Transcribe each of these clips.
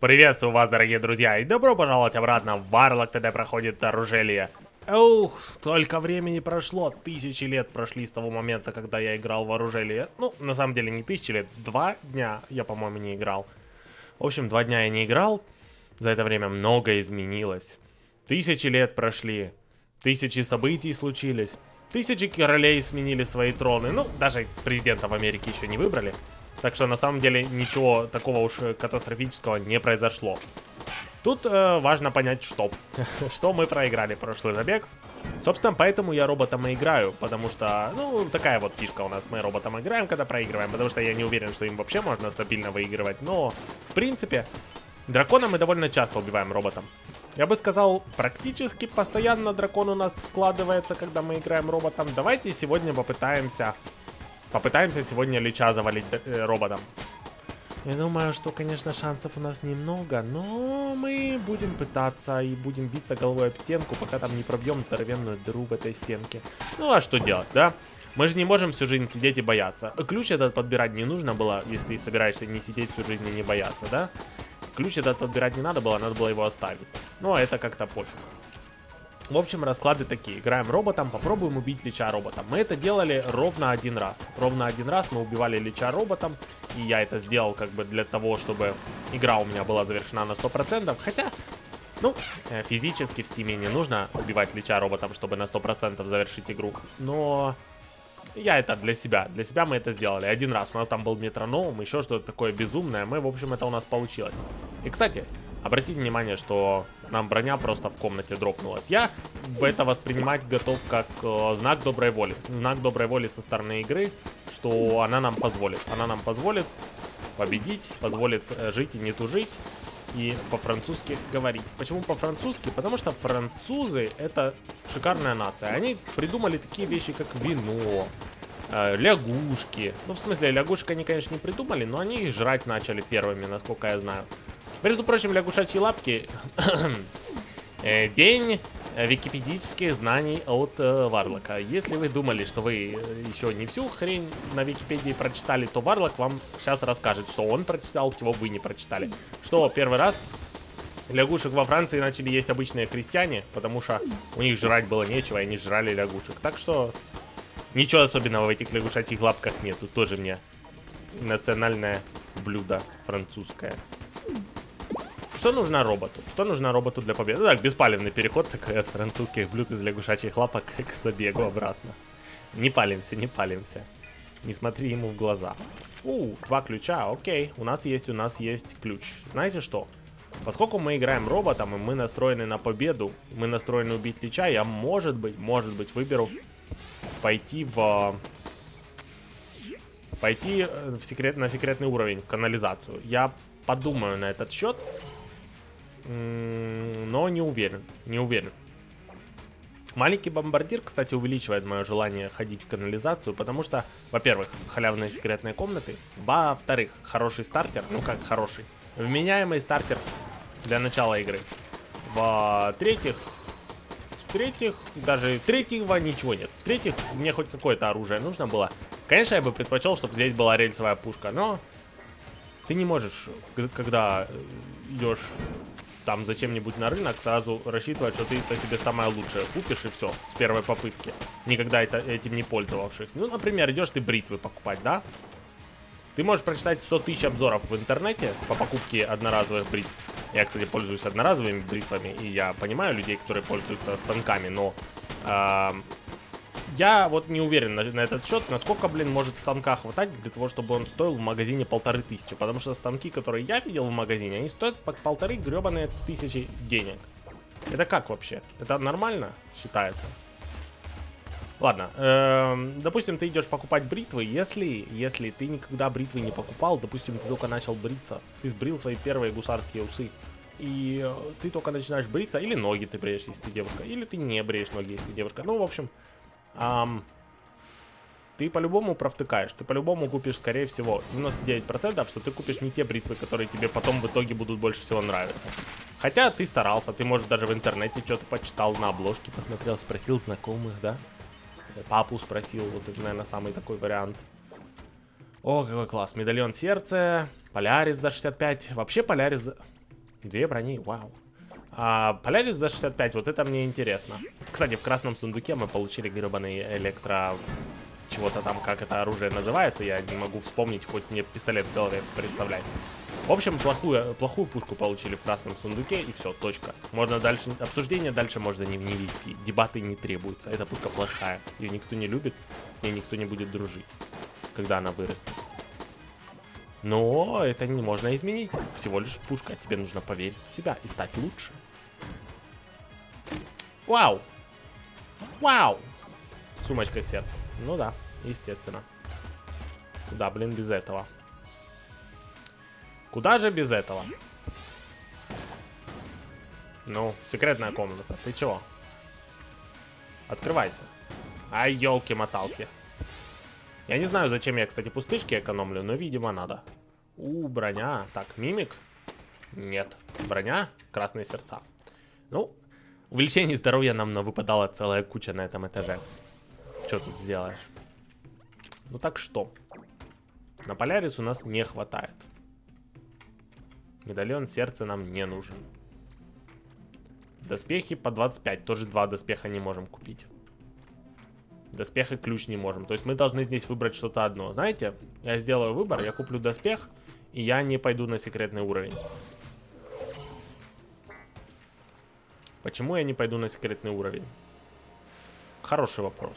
Приветствую вас, дорогие друзья, и добро пожаловать обратно в Варлок, тогда проходит оружелье. Ух, столько времени прошло, тысячи лет прошли с того момента, когда я играл в оружелье. Ну, на самом деле не тысячи лет, два дня я, по-моему, не играл. В общем, два дня я не играл, за это время много изменилось. Тысячи лет прошли, тысячи событий случились. Тысячи королей сменили свои троны. Ну, даже президента в Америке еще не выбрали. Так что на самом деле ничего такого уж катастрофического не произошло. Тут э, важно понять, что. что мы проиграли прошлый забег. Собственно, поэтому я роботом и играю, потому что, ну, такая вот фишка у нас, мы роботом играем, когда проигрываем, потому что я не уверен, что им вообще можно стабильно выигрывать, но, в принципе, дракона мы довольно часто убиваем роботом. Я бы сказал, практически постоянно дракон у нас складывается, когда мы играем роботом. Давайте сегодня попытаемся, попытаемся сегодня Лича завалить э, роботом. Я думаю, что, конечно, шансов у нас немного, но мы будем пытаться и будем биться головой об стенку, пока там не пробьем здоровенную дыру в этой стенке. Ну а что делать, да? Мы же не можем всю жизнь сидеть и бояться. Ключ этот подбирать не нужно было, если ты собираешься не сидеть всю жизнь и не бояться, да? Ключ этот подбирать не надо было, надо было его оставить. Но это как-то пофиг. В общем, расклады такие. Играем роботом, попробуем убить Лича роботом. Мы это делали ровно один раз. Ровно один раз мы убивали Лича роботом. И я это сделал как бы для того, чтобы игра у меня была завершена на 100%. Хотя, ну, э, физически в стиме не нужно убивать Лича роботом, чтобы на 100% завершить игру. Но я это для себя. Для себя мы это сделали. Один раз у нас там был метроном, еще что-то такое безумное. Мы, в общем, это у нас получилось. И, кстати, Обратите внимание, что нам броня просто в комнате дропнулась. Я это воспринимать готов как э, знак доброй воли. Знак доброй воли со стороны игры, что она нам позволит. Она нам позволит победить, позволит э, жить и не тужить. И по-французски говорить. Почему по-французски? Потому что французы это шикарная нация. Они придумали такие вещи, как вино, э, лягушки. Ну, в смысле, лягушек они, конечно, не придумали, но они их жрать начали первыми, насколько я знаю. Между прочим, лягушачьи лапки. Э, день википедических знаний от э, Варлока. Если вы думали, что вы еще не всю хрень на Википедии прочитали, то Варлок вам сейчас расскажет, что он прочитал, чего вы не прочитали. Что первый раз лягушек во Франции начали есть обычные крестьяне, потому что у них жрать было нечего, и они жрали лягушек. Так что ничего особенного в этих лягушачьих лапках нету. Тоже мне национальное блюдо французское. Что нужно роботу? Что нужно роботу для победы? Ну, так, беспалевный переход такой от французских блюд из лягушачьих лапок к забегу обратно. Не палимся, не палимся. Не смотри ему в глаза. У, два ключа, окей. У нас есть, у нас есть ключ. Знаете что? Поскольку мы играем роботом, и мы настроены на победу, мы настроены убить Лича, я, может быть, может быть, выберу пойти в... Пойти э, в секрет, на секретный уровень, в канализацию. Я подумаю на этот счет но не уверен, не уверен. Маленький бомбардир, кстати, увеличивает мое желание ходить в канализацию, потому что, во-первых, халявные секретные комнаты, во-вторых, хороший стартер, ну как хороший, вменяемый стартер для начала игры. В-третьих, в-третьих, даже третьего ничего нет. В-третьих, мне хоть какое-то оружие нужно было. Конечно, я бы предпочел, чтобы здесь была рельсовая пушка, но ты не можешь, когда идешь там зачем-нибудь на рынок, сразу рассчитывать, что ты это себе самое лучшее купишь и все, с первой попытки. Никогда это, этим не пользовавшись. Ну, например, идешь ты бритвы покупать, да? Ты можешь прочитать 100 тысяч обзоров в интернете по покупке одноразовых бритв. Я, кстати, пользуюсь одноразовыми бритвами, и я понимаю людей, которые пользуются станками, но... Э, я вот не уверен на, на этот счет, насколько, блин, может станка хватать для того, чтобы он стоил в магазине полторы тысячи. Потому что станки, которые я видел в магазине, они стоят по полторы гребаные тысячи денег. Это как вообще? Это нормально считается? Ладно, эм, допустим, ты идешь покупать бритвы, если, если ты никогда бритвы не покупал, допустим, ты только начал бриться, ты сбрил свои первые гусарские усы, и э, ты только начинаешь бриться, или ноги ты бреешь, если ты девушка, или ты не бреешь ноги, если ты девушка. Ну, в общем, Ам, ты по-любому провтыкаешь, ты по-любому купишь, скорее всего, 99%, что ты купишь не те бритвы, которые тебе потом в итоге будут больше всего нравиться. Хотя ты старался, ты, может, даже в интернете что-то почитал, на обложке посмотрел, спросил знакомых, да? Папу спросил, вот это, наверное, самый такой вариант. О, какой класс, медальон сердца, Полярис за 65. Вообще Полярис... Две брони, вау. А, Полярис за 65, вот это мне интересно. Кстати, в красном сундуке мы получили гребаный электро... Чего-то там, как это оружие называется, я не могу вспомнить, хоть мне пистолет в голове представлять. В общем, плохую, плохую пушку получили в красном сундуке, и все, точка. Можно дальше, обсуждение дальше можно не, не вести, дебаты не требуются. Эта пушка плохая, ее никто не любит, с ней никто не будет дружить, когда она вырастет. Но это не можно изменить. Всего лишь пушка. Тебе нужно поверить в себя и стать лучше. Вау! Вау! Сумочка сердца. Ну да, естественно. Куда, блин, без этого? Куда же без этого? Ну, секретная комната. Ты чего? Открывайся. Ай, елки-моталки. Я не знаю, зачем я, кстати, пустышки экономлю, но, видимо, надо. У, броня. Так, мимик? Нет. Броня, красные сердца. Ну, увеличение здоровья нам выпадала целая куча на этом этаже. Что тут сделаешь? Ну так что? На Полярис у нас не хватает. Медальон сердца нам не нужен. Доспехи по 25. Тоже два доспеха не можем купить. Доспех и ключ не можем. То есть мы должны здесь выбрать что-то одно. Знаете, я сделаю выбор, я куплю доспех, и я не пойду на секретный уровень. Почему я не пойду на секретный уровень? Хороший вопрос.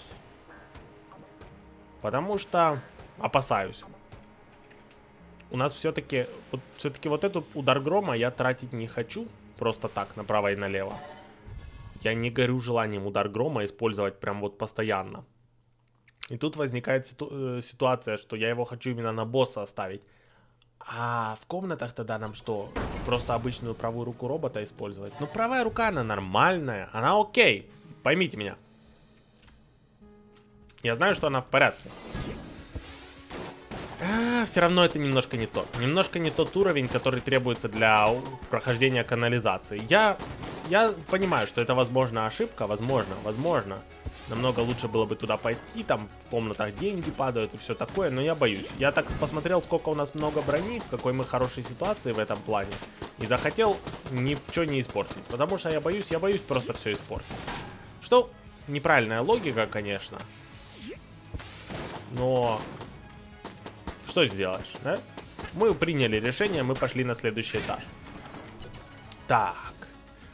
Потому что опасаюсь. У нас все-таки, вот, все-таки вот этот удар грома я тратить не хочу. Просто так, направо и налево. Я не горю желанием удар грома использовать прям вот постоянно. И тут возникает ситу э, ситуация, что я его хочу именно на босса оставить. А в комнатах тогда нам что? Просто обычную правую руку робота использовать? Ну, правая рука, она нормальная, она окей. Поймите меня. Я знаю, что она в порядке. А, все равно это немножко не то. Немножко не тот уровень, который требуется для прохождения канализации. Я, я понимаю, что это, возможно, ошибка. Возможно, возможно. Намного лучше было бы туда пойти, там в комнатах деньги падают и все такое, но я боюсь. Я так посмотрел, сколько у нас много брони, в какой мы хорошей ситуации в этом плане. И захотел ничего не испортить. Потому что я боюсь, я боюсь просто все испортить. Что неправильная логика, конечно. Но что сделаешь, да? Мы приняли решение, мы пошли на следующий этаж. Так.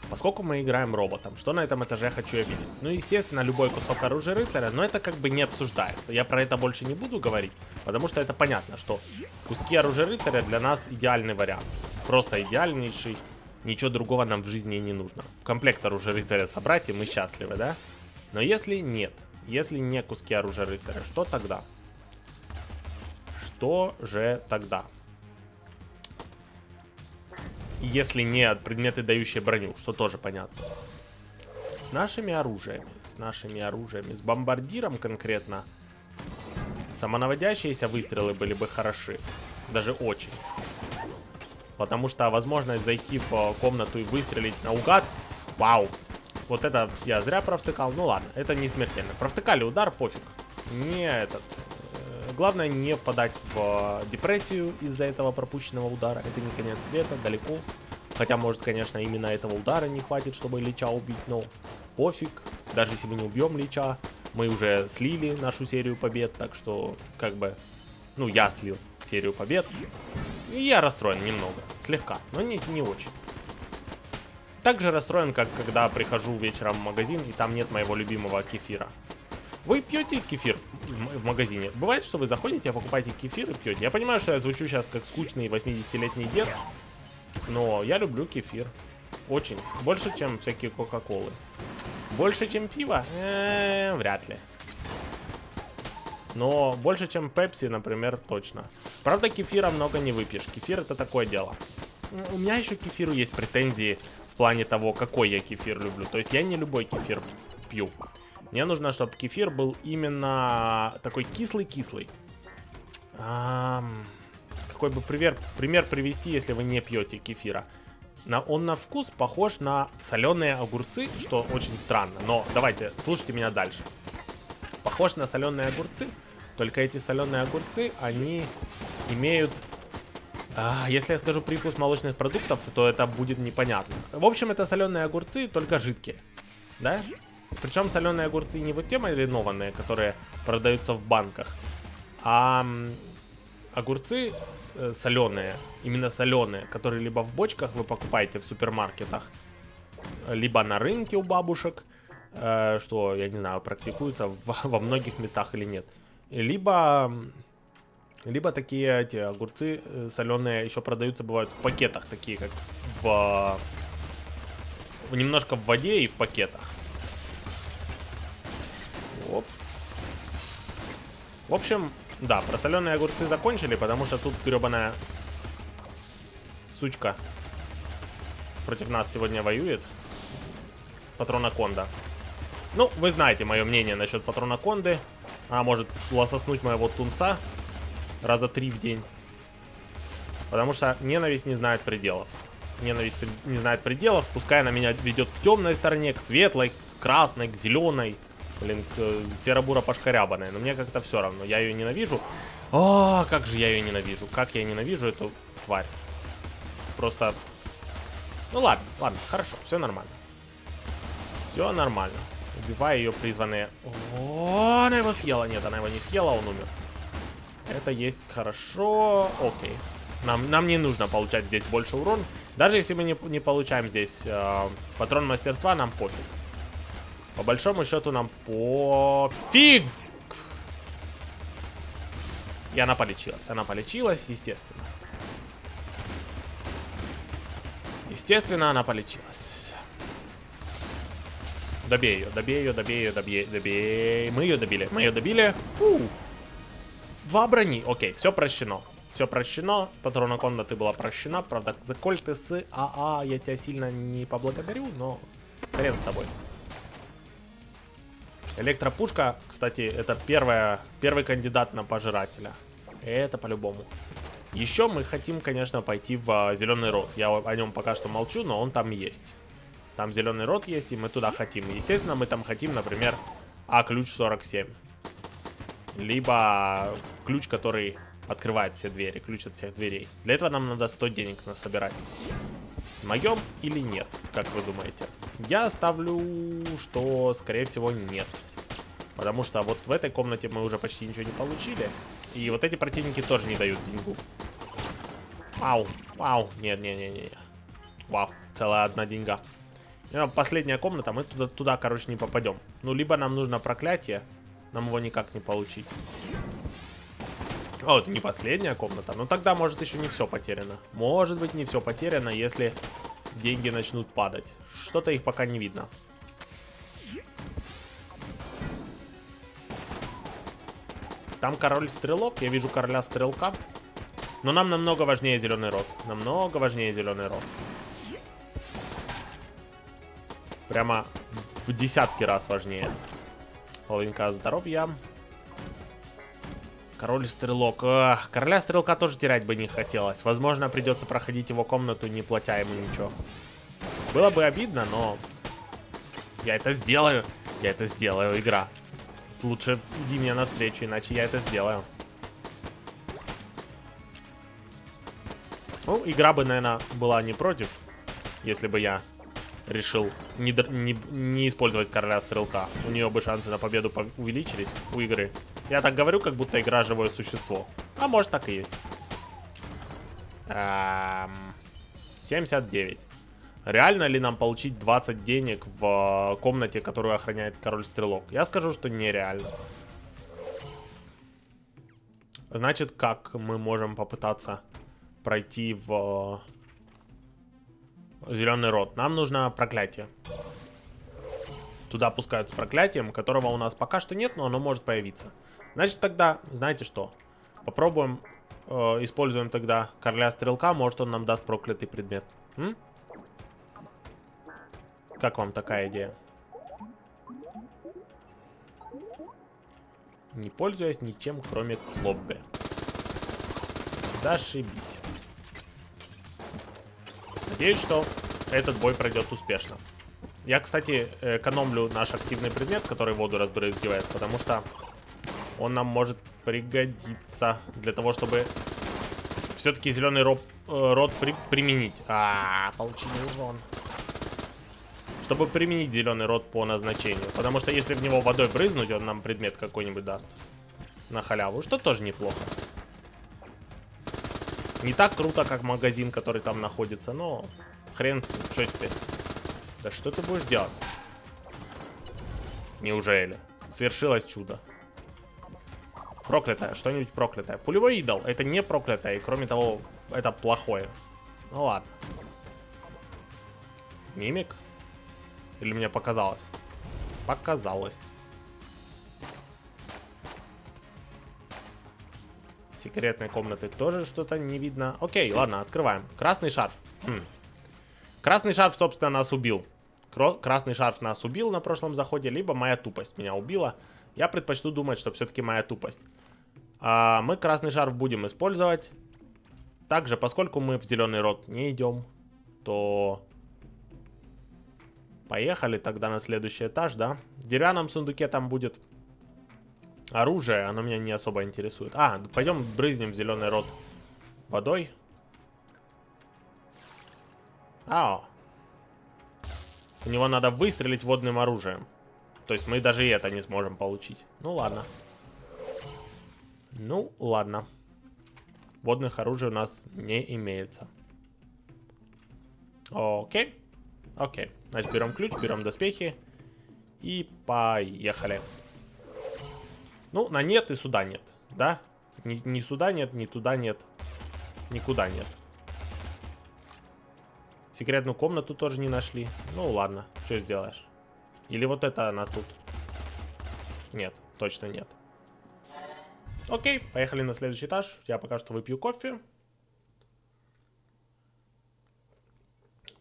Поскольку мы играем роботом, что на этом этаже хочу я видеть? Ну, естественно, любой кусок оружия рыцаря, но это как бы не обсуждается. Я про это больше не буду говорить, потому что это понятно, что куски оружия рыцаря для нас идеальный вариант. Просто идеальнейший. Ничего другого нам в жизни не нужно. Комплект оружия рыцаря собрать, и мы счастливы, да? Но если нет, если не куски оружия рыцаря, что тогда? Что же тогда? Если не предметы, дающие броню, что тоже понятно. С нашими оружиями, с нашими оружиями, с бомбардиром конкретно, самонаводящиеся выстрелы были бы хороши. Даже очень. Потому что возможность зайти в комнату и выстрелить наугад, вау. Вот это я зря провтыкал, ну ладно, это не смертельно. Провтыкали удар, пофиг. Не этот, Главное не впадать в депрессию из-за этого пропущенного удара. Это не конец света, далеко. Хотя, может, конечно, именно этого удара не хватит, чтобы Лича убить, но пофиг. Даже если мы не убьем Лича, мы уже слили нашу серию побед, так что, как бы, ну, я слил серию побед. И я расстроен немного, слегка, но не, не очень. Также расстроен, как когда прихожу вечером в магазин, и там нет моего любимого кефира. Вы пьете кефир в, магазине? Бывает, что вы заходите, покупаете кефир и пьете. Я понимаю, что я звучу сейчас как скучный 80-летний дед, но я люблю кефир. Очень. Больше, чем всякие кока-колы. Больше, чем пиво? Э -э, вряд ли. Но больше, чем пепси, например, точно. Правда, кефира много не выпьешь. Кефир это такое дело. У меня еще к кефиру есть претензии в плане того, какой я кефир люблю. То есть я не любой кефир пью. Мне нужно, чтобы кефир был именно такой кислый-кислый. какой бы пример, пример привести, если вы не пьете кефира? На, он на вкус похож на соленые огурцы, что очень странно. Но давайте, слушайте меня дальше. Похож на соленые огурцы, только эти соленые огурцы, они имеют А, если я скажу привкус молочных продуктов, то это будет непонятно. В общем, это соленые огурцы, только жидкие. Да? Причем соленые огурцы не вот те маринованные, которые продаются в банках, а огурцы э, соленые, именно соленые, которые либо в бочках вы покупаете в супермаркетах, либо на рынке у бабушек, э, что, я не знаю, практикуется во многих местах или нет. Либо либо такие эти огурцы э, соленые еще продаются, бывают в пакетах, такие как в немножко в воде и в пакетах. В общем, да, про соленые огурцы закончили, потому что тут гребаная сучка против нас сегодня воюет. Патрона Конда. Ну, вы знаете мое мнение насчет Патрона Конды. Она может лососнуть моего тунца раза три в день. Потому что ненависть не знает пределов. Ненависть не знает пределов. Пускай она меня ведет к темной стороне, к светлой, к красной, к зеленой. Блин, серо-бура пошкарябанная. Но мне как-то все равно. Я ее ненавижу. О, как же я ее ненавижу. Как я ненавижу эту тварь. Просто... Ну ладно, ладно, хорошо, все нормально. Все нормально. Убиваю ее призванные... О, она его съела. Нет, она его не съела, он умер. Это есть хорошо. Окей. Нам, нам не нужно получать здесь больше урон. Даже если мы не, не получаем здесь э, патрон мастерства, нам пофиг. По большому счету нам пофиг. И она полечилась. Она полечилась, естественно. Естественно, она полечилась. Добей ее, добей ее, добей ее, добей, добей. Мы ее добили, мы ее добили. Фу. Два брони. Окей, все прощено. Все прощено. Патрона комнаты была прощена. Правда, за коль ты с АА я тебя сильно не поблагодарю, но хрен с тобой. Электропушка, кстати, это первая, первый кандидат на пожирателя. Это по-любому. Еще мы хотим, конечно, пойти в а, зеленый рот. Я о нем пока что молчу, но он там есть. Там зеленый рот есть, и мы туда хотим. Естественно, мы там хотим, например, А-ключ 47 либо ключ, который открывает все двери, ключ от всех дверей. Для этого нам надо 100 денег насобирать. Смоем или нет, как вы думаете? Я ставлю, что, скорее всего, нет. Потому что вот в этой комнате мы уже почти ничего не получили. И вот эти противники тоже не дают деньгу. Вау, вау, нет-нет-нет-нет. Вау, целая одна деньга. Последняя комната, мы туда, туда, короче, не попадем. Ну, либо нам нужно проклятие, нам его никак не получить. О, это не последняя комната. Но тогда, может, еще не все потеряно. Может быть, не все потеряно, если деньги начнут падать. Что-то их пока не видно. Там король-стрелок. Я вижу короля-стрелка. Но нам намного важнее зеленый рот. Намного важнее зеленый рот. Прямо в десятки раз важнее. Половинка здоровья. Король-стрелок. Короля-стрелка тоже терять бы не хотелось. Возможно, придется проходить его комнату, не платя ему ничего. Было бы обидно, но... Я это сделаю. Я это сделаю, игра. Лучше иди мне навстречу, иначе я это сделаю. Ну, игра бы, наверное, была не против, если бы я решил не, не, не использовать короля стрелка. У нее бы шансы на победу увеличились у игры. Я так говорю, как будто игра живое существо. А может так и есть. Эм, 79. Реально ли нам получить 20 денег в комнате, которую охраняет король-стрелок? Я скажу, что нереально. Значит, как мы можем попытаться пройти в зеленый рот. Нам нужно проклятие. Туда пускают с проклятием, которого у нас пока что нет, но оно может появиться. Значит, тогда, знаете что? Попробуем, э, используем тогда короля стрелка, может он нам даст проклятый предмет. М? Как вам такая идея? Не пользуясь ничем, кроме клоббе. Зашибись. Надеюсь, что этот бой пройдет успешно. Я, кстати, экономлю наш активный предмет, который воду разбрызгивает, потому что он нам может пригодиться для того, чтобы все-таки зеленый рот, э, рот при, применить. А, получили урон. Чтобы применить зеленый рот по назначению. Потому что если в него водой брызнуть, он нам предмет какой-нибудь даст. На халяву, что тоже неплохо. Не так круто, как магазин, который там находится, но хрен с ним. Что теперь? Да что ты будешь делать? Неужели? Свершилось чудо. Проклятое, что-нибудь проклятое. Пулевой идол, это не проклятое, и кроме того, это плохое. Ну ладно. Мимик? Или мне показалось? Показалось. Секретной комнаты тоже что-то не видно. Окей, ладно, открываем. Красный шарф. Хм. Красный шарф, собственно, нас убил. Красный шарф нас убил на прошлом заходе, либо моя тупость меня убила. Я предпочту думать, что все-таки моя тупость. А мы красный шарф будем использовать. Также, поскольку мы в зеленый рот не идем, то... Поехали тогда на следующий этаж, да? В деревянном сундуке там будет оружие, оно меня не особо интересует. А, пойдем брызнем в зеленый рот водой. Ау. У него надо выстрелить водным оружием. То есть мы даже и это не сможем получить. Ну ладно. Ну ладно. Водных оружий у нас не имеется. Окей. Окей. Значит, берем ключ, берем доспехи. И поехали. Ну, на нет и сюда нет. Да? Ни, ни сюда нет, ни туда нет. Никуда нет. Секретную комнату тоже не нашли. Ну ладно, что сделаешь? Или вот это она тут? Нет, точно нет. Окей, поехали на следующий этаж. Я пока что выпью кофе.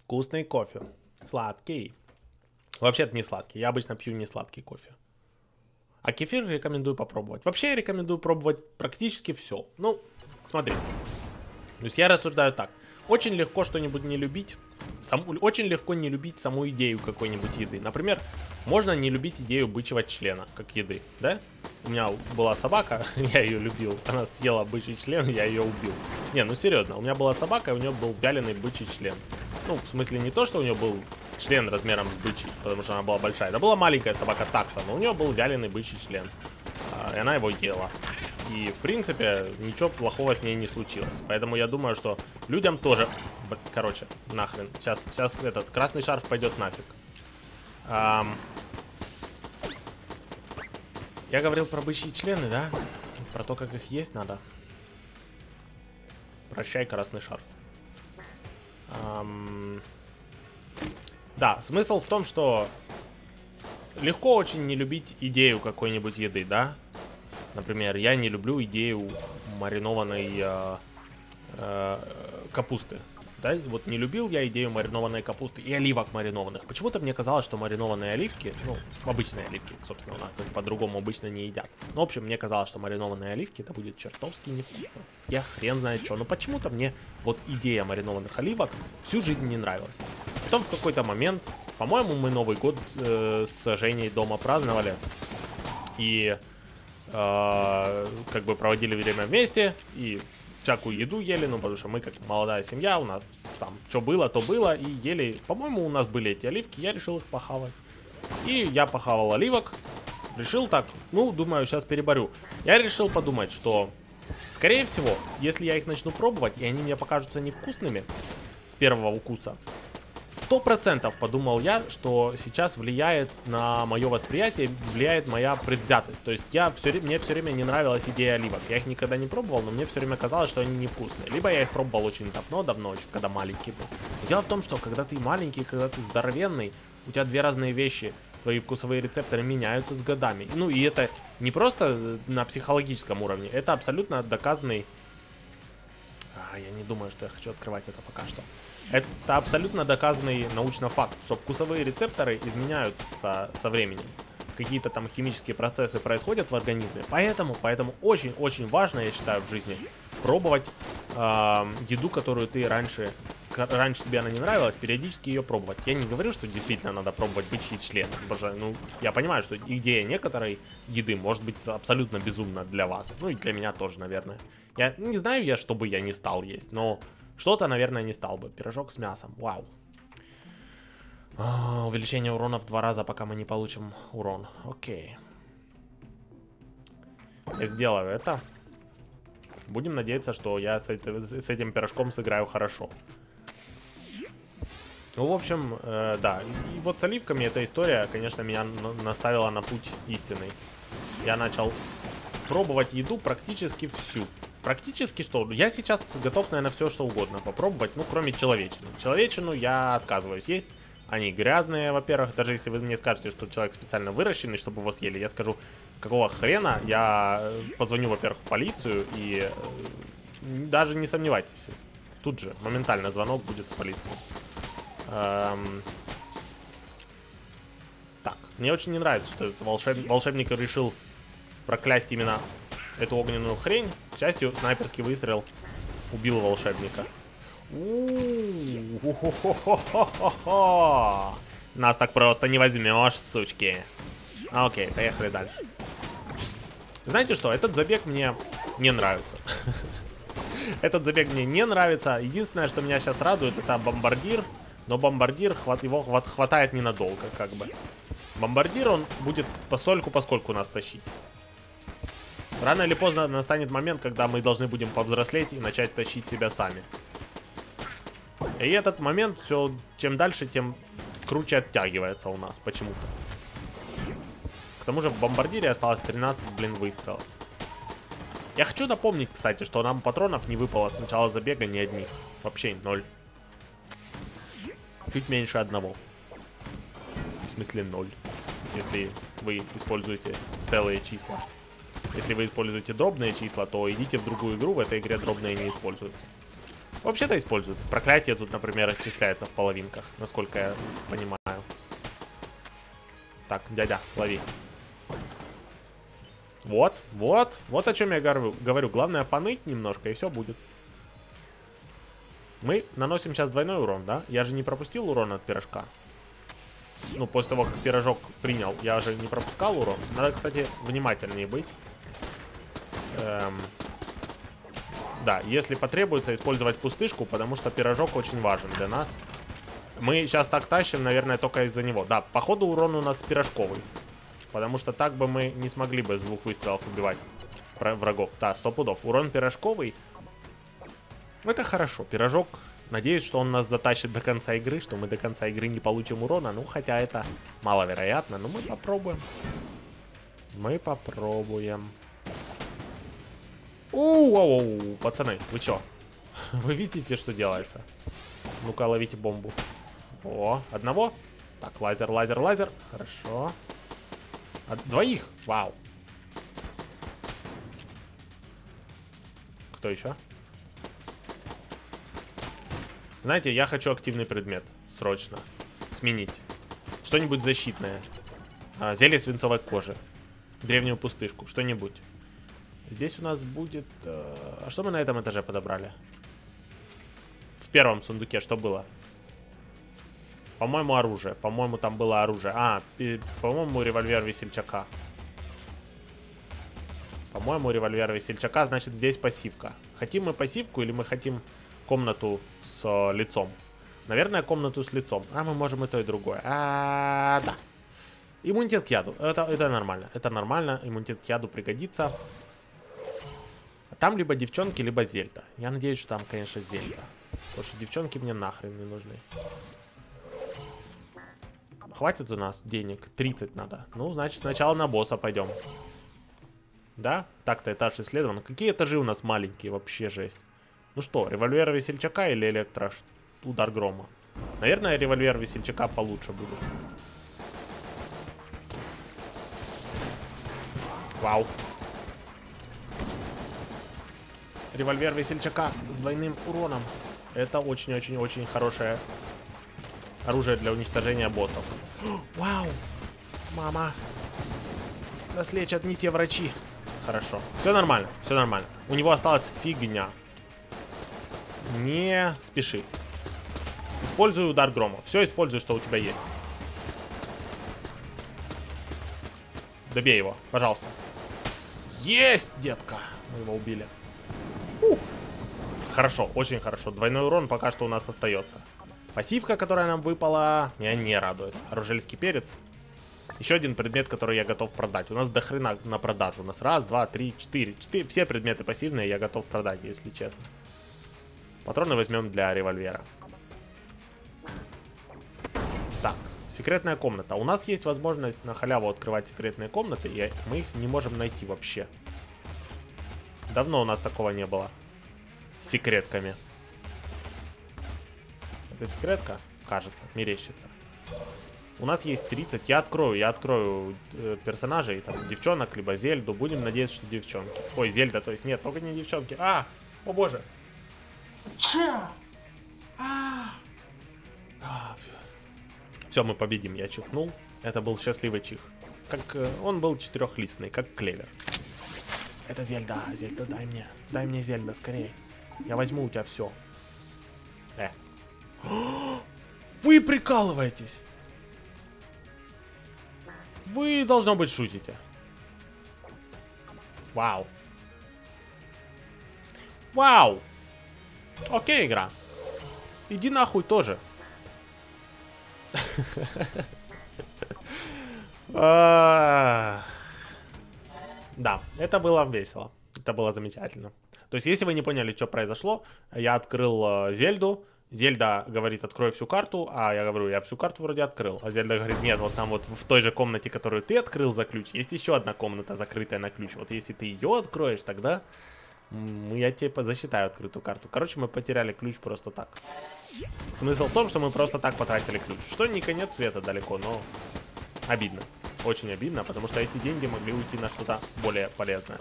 Вкусный кофе. Сладкий. Вообще-то не сладкий. Я обычно пью не сладкий кофе. А кефир рекомендую попробовать. Вообще я рекомендую пробовать практически все. Ну, смотри. То есть я рассуждаю так. Очень легко что-нибудь не любить. Сам, очень легко не любить саму идею какой-нибудь еды. Например, можно не любить идею бычьего члена, как еды, да? У меня была собака, я ее любил. Она съела бычий член, я ее убил. Не, ну серьезно, у меня была собака, и у нее был вяленый бычий член. Ну, в смысле не то, что у нее был член размером с бычий, потому что она была большая. Это была маленькая собака такса, но у нее был вяленый бычий член. А, и она его ела. И, в принципе, ничего плохого с ней не случилось. Поэтому я думаю, что людям тоже... Короче, нахрен. Сейчас, сейчас этот красный шарф пойдет нафиг. Ам... Я говорил про бычьи члены, да? Про то, как их есть надо. Прощай, красный шарф. Ам... Да, смысл в том, что легко очень не любить идею какой-нибудь еды, да? Например, я не люблю идею маринованной э, э, капусты. Да, вот не любил я идею маринованной капусты и оливок маринованных. Почему-то мне казалось, что маринованные оливки, ну, обычные оливки, собственно, у нас по-другому обычно не едят. Ну, в общем, мне казалось, что маринованные оливки это будет чертовски невкусно. Я хрен знает что, но почему-то мне вот идея маринованных оливок всю жизнь не нравилась. Потом в какой-то момент, по-моему, мы Новый год э, с Женей дома праздновали. И э, как бы проводили время вместе и всякую еду ели, ну, потому что мы как молодая семья, у нас там что было, то было, и ели, по-моему, у нас были эти оливки, я решил их похавать. И я похавал оливок, решил так, ну, думаю, сейчас переборю. Я решил подумать, что, скорее всего, если я их начну пробовать, и они мне покажутся невкусными с первого укуса, Сто процентов подумал я, что сейчас влияет на мое восприятие, влияет моя предвзятость. То есть я все, мне все время не нравилась идея оливок. Я их никогда не пробовал, но мне все время казалось, что они невкусные. Либо я их пробовал очень давно-давно, еще когда маленький был. Но дело в том, что когда ты маленький, когда ты здоровенный, у тебя две разные вещи. Твои вкусовые рецепторы меняются с годами. Ну и это не просто на психологическом уровне, это абсолютно доказанный... А, я не думаю, что я хочу открывать это пока что. Это абсолютно доказанный научно факт, что вкусовые рецепторы изменяются со временем. Какие-то там химические процессы происходят в организме. Поэтому, поэтому очень-очень важно, я считаю, в жизни пробовать э, еду, которую ты раньше, раньше тебе она не нравилась, периодически ее пробовать. Я не говорю, что действительно надо пробовать бычьи члены. Боже, ну, я понимаю, что идея некоторой еды может быть абсолютно безумна для вас. Ну и для меня тоже, наверное. Я не знаю я, что бы я не стал есть, но что-то, наверное, не стал бы. Пирожок с мясом, вау. А, увеличение урона в два раза, пока мы не получим урон. Окей. Я сделаю это. Будем надеяться, что я с, это, с этим пирожком сыграю хорошо. Ну, в общем, э, да. И вот с оливками эта история, конечно, меня наставила на путь истинный. Я начал пробовать еду практически всю. Практически что? Я сейчас готов, наверное, все что угодно попробовать, ну, кроме человечины. Человечину я отказываюсь есть. Они грязные, во-первых. Даже если вы мне скажете, что человек специально выращенный, чтобы его съели, я скажу, какого хрена. Я э, позвоню, во-первых, в полицию и э, даже не сомневайтесь. Тут же моментально звонок будет в полицию. Эм... Так, мне очень не нравится, что этот волшеб... волшебник решил проклясть именно эту огненную хрень. К счастью, снайперский выстрел убил волшебника. Нас так просто не возьмешь, сучки. Окей, поехали дальше. Знаете что, этот забег мне не нравится. Этот забег мне не нравится. Единственное, что меня сейчас радует, это бомбардир. Но бомбардир, хват, его хват, хватает ненадолго, как бы. Бомбардир, он будет постольку поскольку нас тащить. Рано или поздно настанет момент, когда мы должны будем повзрослеть и начать тащить себя сами. И этот момент все, чем дальше, тем круче оттягивается у нас почему-то. К тому же в бомбардире осталось 13, блин, выстрелов. Я хочу напомнить, кстати, что нам патронов не выпало с начала забега ни одних. Вообще ноль. Чуть меньше одного. В смысле ноль. Если вы используете целые числа. Если вы используете дробные числа, то идите в другую игру, в этой игре дробные не используются. Вообще-то используются. Проклятие тут, например, отчисляется в половинках, насколько я понимаю. Так, дядя, лови. Вот, вот, вот о чем я говорю. Главное поныть немножко, и все будет. Мы наносим сейчас двойной урон, да? Я же не пропустил урон от пирожка. Ну, после того, как пирожок принял, я же не пропускал урон. Надо, кстати, внимательнее быть. Эм... Да, если потребуется, использовать пустышку, потому что пирожок очень важен для нас. Мы сейчас так тащим, наверное, только из-за него. Да, походу урон у нас пирожковый. Потому что так бы мы не смогли бы с двух выстрелов убивать врагов. Да, сто пудов. Урон пирожковый. Это хорошо. Пирожок, надеюсь, что он нас затащит до конца игры, что мы до конца игры не получим урона. Ну, хотя это маловероятно, но мы попробуем. Мы попробуем. Оу, пацаны, вы чё? Вы видите, что делается? Ну-ка, ловите бомбу. О, одного? Так, лазер, лазер, лазер. Хорошо. От двоих? Вау. Кто еще? Знаете, я хочу активный предмет. Срочно. Сменить. Что-нибудь защитное. А, зелье свинцовой кожи. Древнюю пустышку. Что-нибудь. Здесь у нас будет... Э, а что мы на этом этаже подобрали? В первом сундуке что было? По-моему, оружие. По-моему, там было оружие. А, по-моему, револьвер весельчака. По-моему, револьвер весельчака, значит, здесь пассивка. Хотим мы пассивку или мы хотим комнату с э, лицом? Наверное, комнату с лицом. А, мы можем и то, и другое. А, да. Иммунитет к яду. Это, это нормально. Это нормально. Иммунитет к яду пригодится. Там либо девчонки, либо Зельда. Я надеюсь, что там, конечно, Зельда. Потому что девчонки мне нахрен не нужны. Хватит у нас денег. 30 надо. Ну, значит, сначала на босса пойдем. Да? Так-то этаж исследован. Какие этажи у нас маленькие? Вообще жесть. Ну что, револьвер весельчака или электро... Удар грома? Наверное, револьвер весельчака получше будет. Вау. Револьвер весельчака с двойным уроном. Это очень-очень-очень хорошее оружие для уничтожения боссов. Вау! Мама! Нас лечат не те врачи. Хорошо. Все нормально, все нормально. У него осталась фигня. Не спеши. Используй удар грома. Все используй, что у тебя есть. Добей его, пожалуйста. Есть, детка. Мы его убили. Ух. Хорошо, очень хорошо. Двойной урон пока что у нас остается. Пассивка, которая нам выпала, меня не радует. Оружельский перец. Еще один предмет, который я готов продать. У нас до хрена на продажу. У нас раз, два, три, четыре. четыре. Все предметы пассивные я готов продать, если честно. Патроны возьмем для револьвера. Так, секретная комната. У нас есть возможность на халяву открывать секретные комнаты, и мы их не можем найти вообще. Давно у нас такого не было. С секретками. Это секретка? Кажется, мерещится. У нас есть 30. Я открою, я открою э, персонажей, там, девчонок, либо Зельду. Будем надеяться, что девчонки. Ой, Зельда, то есть нет, только не девчонки. А, о боже. А. Все, мы победим. Я чихнул. Это был счастливый чих. Как э, он был четырехлистный, как клевер. Это Зельда, Зельда, дай мне. Дай мне Зельда, скорее. Я возьму у тебя все. Э. Вы прикалываетесь. Вы, должно быть, шутите. Вау. Вау. Окей, игра. Иди нахуй тоже. А. Да, это было весело. Это было замечательно. То есть, если вы не поняли, что произошло, я открыл э, Зельду, Зельда говорит, открой всю карту, а я говорю, я всю карту вроде открыл. А Зельда говорит, нет, вот там вот в той же комнате, которую ты открыл за ключ, есть еще одна комната, закрытая на ключ. Вот если ты ее откроешь, тогда я тебе засчитаю открытую карту. Короче, мы потеряли ключ просто так. Смысл в том, что мы просто так потратили ключ. Что не конец света далеко, но обидно. Очень обидно, потому что эти деньги могли уйти на что-то более полезное.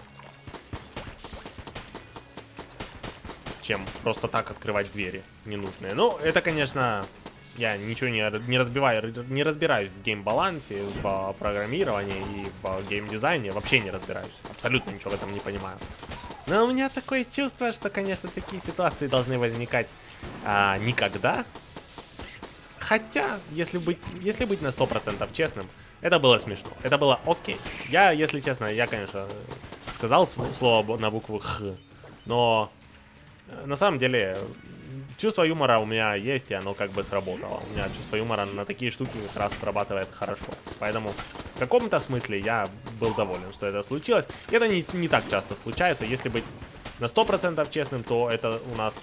чем просто так открывать двери ненужные. Ну, это, конечно, я ничего не, не разбиваю, не разбираюсь в гейм-балансе, в программировании и в гейм-дизайне. Вообще не разбираюсь. Абсолютно ничего в этом не понимаю. Но у меня такое чувство, что, конечно, такие ситуации должны возникать а, никогда. Хотя, если быть, если быть на 100% честным, это было смешно. Это было окей. Я, если честно, я, конечно, сказал слово на букву Х. Но на самом деле, чувство юмора у меня есть, и оно как бы сработало. У меня чувство юмора на такие штуки как раз срабатывает хорошо. Поэтому в каком-то смысле я был доволен, что это случилось. И это не, не так часто случается. Если быть на 100% честным, то это у нас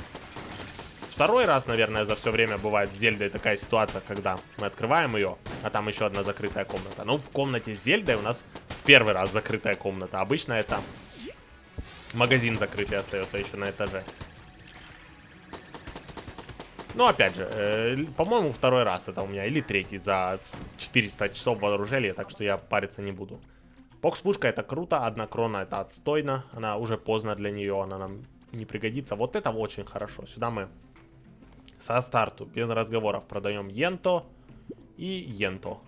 второй раз, наверное, за все время бывает с Зельдой такая ситуация, когда мы открываем ее, а там еще одна закрытая комната. Ну, в комнате с Зельдой у нас в первый раз закрытая комната. Обычно это магазин закрытый остается еще на этаже. Ну, опять же, э, по-моему, второй раз это у меня, или третий за 400 часов вооружения, так что я париться не буду. Бокс-пушка это круто, одна крона это отстойно, она уже поздно для нее, она нам не пригодится. Вот это очень хорошо. Сюда мы со старту, без разговоров, продаем Йенто и Йенто.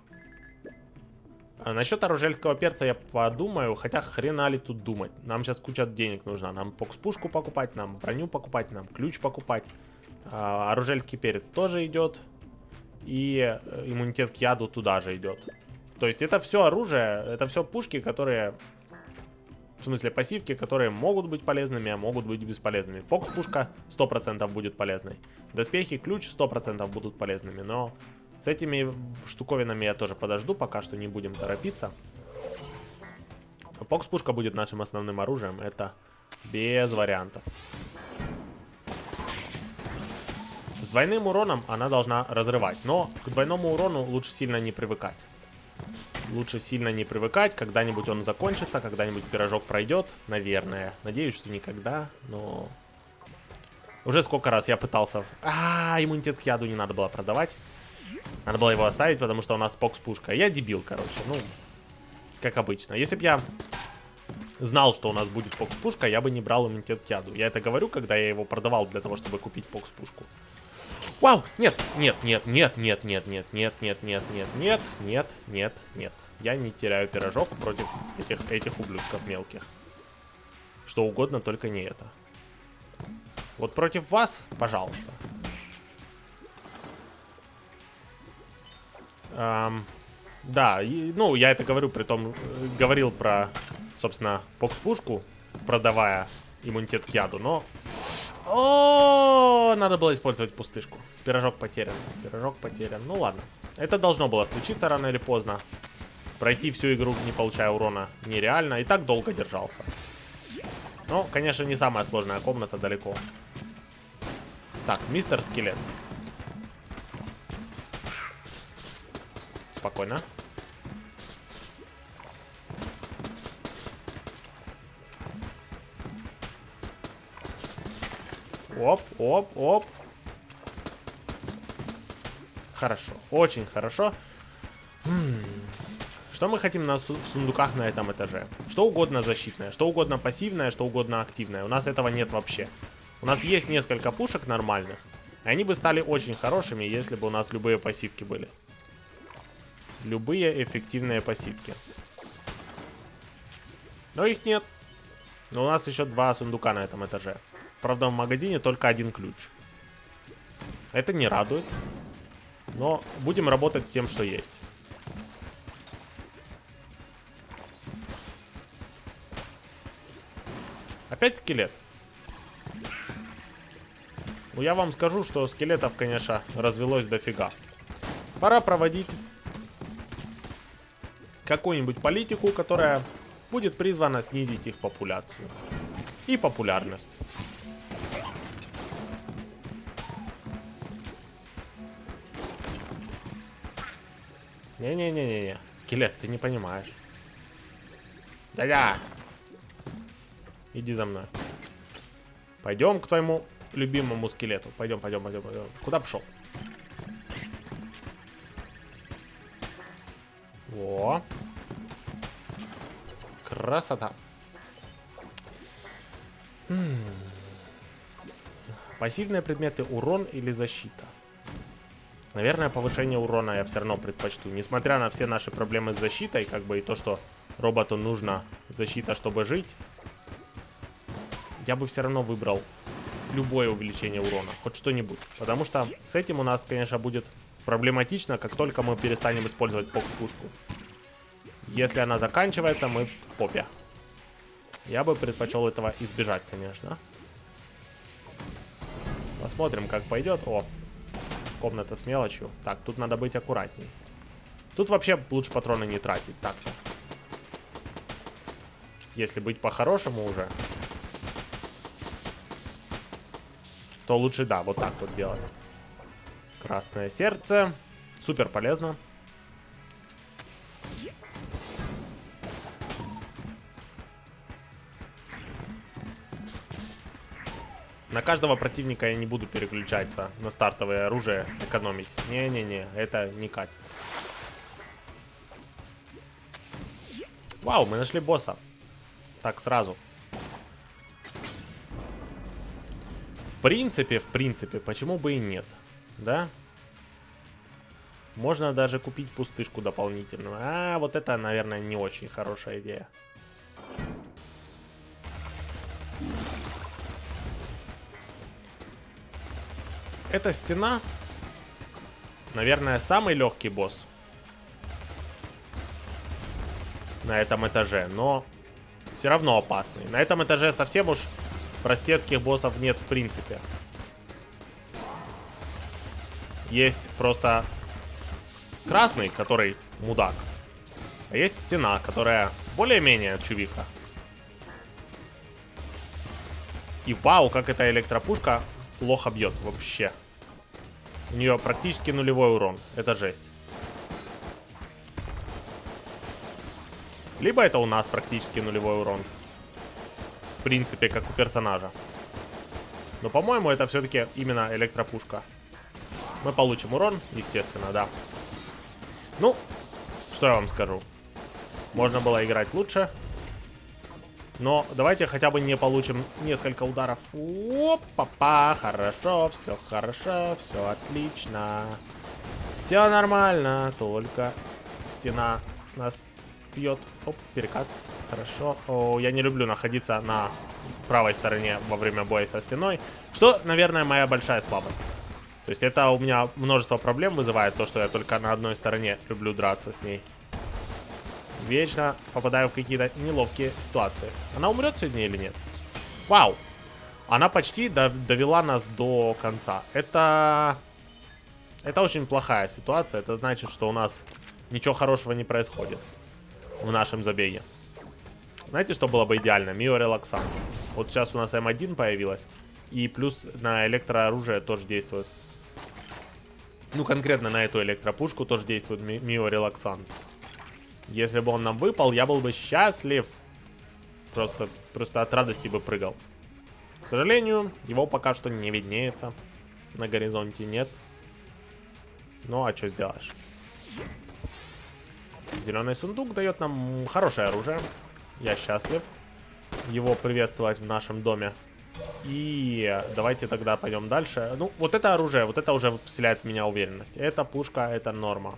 А насчет оружельского перца я подумаю, хотя хрена ли тут думать. Нам сейчас куча денег нужна. Нам бокс-пушку покупать, нам броню покупать, нам ключ покупать. А, оружельский перец тоже идет. И э, иммунитет к яду туда же идет. То есть это все оружие, это все пушки, которые... В смысле пассивки, которые могут быть полезными, а могут быть бесполезными. Покс-пушка 100% будет полезной. Доспехи, ключ 100% будут полезными. Но с этими штуковинами я тоже подожду, пока что не будем торопиться. Покс-пушка будет нашим основным оружием, это без вариантов. С двойным уроном она должна разрывать, но к двойному урону лучше сильно не привыкать. Лучше сильно не привыкать, когда-нибудь он закончится, когда-нибудь пирожок пройдет, наверное. Надеюсь, что никогда, но... Уже сколько раз я пытался... А, -а, -а иммунитет к яду не надо было продавать. Надо было его оставить, потому что у нас покс-пушка. Я дебил, короче, ну... Как обычно. Если бы я знал, что у нас будет покс-пушка, я бы не брал иммунитет к яду. Я это говорю, когда я его продавал для того, чтобы купить покс-пушку. Вау! Нет, нет, нет, нет, нет, нет, нет, нет, нет, нет, нет, нет, нет, нет, нет. Я не теряю пирожок против этих, этих ублюдков мелких. Что угодно, только не это. Вот против вас, пожалуйста. Эм, да, и, ну, я это говорю, при том, говорил про, собственно, покс-пушку, продавая иммунитет к яду, но... О, надо было использовать пустышку. Пирожок потерян. Пирожок потерян. Ну ладно. Это должно было случиться рано или поздно. Пройти всю игру, не получая урона, нереально. И так долго держался. Ну, конечно, не самая сложная комната далеко. Так, мистер Скелет. Спокойно. Оп, оп, оп. Хорошо, очень хорошо. Что мы хотим на сундуках на этом этаже? Что угодно защитное, что угодно пассивное, что угодно активное. У нас этого нет вообще. У нас есть несколько пушек нормальных. И они бы стали очень хорошими, если бы у нас любые пассивки были. Любые эффективные пассивки. Но их нет. Но у нас еще два сундука на этом этаже. Правда, в магазине только один ключ. Это не радует. Но будем работать с тем, что есть. Опять скелет. Ну, я вам скажу, что скелетов, конечно, развелось дофига. Пора проводить какую-нибудь политику, которая будет призвана снизить их популяцию. И популярность. Не-не-не-не-не. Скелет, ты не понимаешь. Да-да. Иди за мной. Пойдем к твоему любимому скелету. Пойдем, пойдем, пойдем, пойдем. Куда пошел? О. Красота. -м. Пассивные предметы урон или защита? Наверное, повышение урона я все равно предпочту. Несмотря на все наши проблемы с защитой, как бы и то, что роботу нужна защита, чтобы жить, я бы все равно выбрал любое увеличение урона, хоть что-нибудь. Потому что с этим у нас, конечно, будет проблематично, как только мы перестанем использовать фокс-пушку. Если она заканчивается, мы в попе. Я бы предпочел этого избежать, конечно. Посмотрим, как пойдет. О, комната с мелочью. Так, тут надо быть аккуратней. Тут вообще лучше патроны не тратить. Так. Если быть по-хорошему уже, то лучше, да, вот так вот делать. Красное сердце. Супер полезно. На каждого противника я не буду переключаться на стартовое оружие, экономить. Не-не-не, это не катит. Вау, мы нашли босса. Так, сразу. В принципе, в принципе, почему бы и нет? Да? Можно даже купить пустышку дополнительную. А, вот это, наверное, не очень хорошая идея. Эта стена, наверное, самый легкий босс на этом этаже, но все равно опасный. На этом этаже совсем уж простецких боссов нет в принципе. Есть просто красный, который мудак. А есть стена, которая более-менее чувиха. И вау, как эта электропушка плохо бьет вообще. У нее практически нулевой урон. Это жесть. Либо это у нас практически нулевой урон. В принципе, как у персонажа. Но, по-моему, это все-таки именно электропушка. Мы получим урон, естественно, да. Ну, что я вам скажу. Можно было играть лучше. Но давайте хотя бы не получим несколько ударов. Опа-па, хорошо, все хорошо, все отлично. Все нормально, только стена нас бьет. Оп, перекат. Хорошо. О, я не люблю находиться на правой стороне во время боя со стеной. Что, наверное, моя большая слабость. То есть это у меня множество проблем вызывает, то, что я только на одной стороне люблю драться с ней вечно попадаю в какие-то неловкие ситуации. Она умрет сегодня или нет? Вау! Она почти довела нас до конца. Это... Это очень плохая ситуация. Это значит, что у нас ничего хорошего не происходит в нашем забеге. Знаете, что было бы идеально? Мио Релаксан. Вот сейчас у нас М1 появилась. И плюс на электрооружие тоже действует. Ну, конкретно на эту электропушку тоже действует Ми Мио Релаксан. Если бы он нам выпал, я был бы счастлив. Просто, просто от радости бы прыгал. К сожалению, его пока что не виднеется. На горизонте нет. Ну, а что сделаешь? Зеленый сундук дает нам хорошее оружие. Я счастлив его приветствовать в нашем доме. И давайте тогда пойдем дальше. Ну, вот это оружие, вот это уже вселяет в меня уверенность. Это пушка, это норма.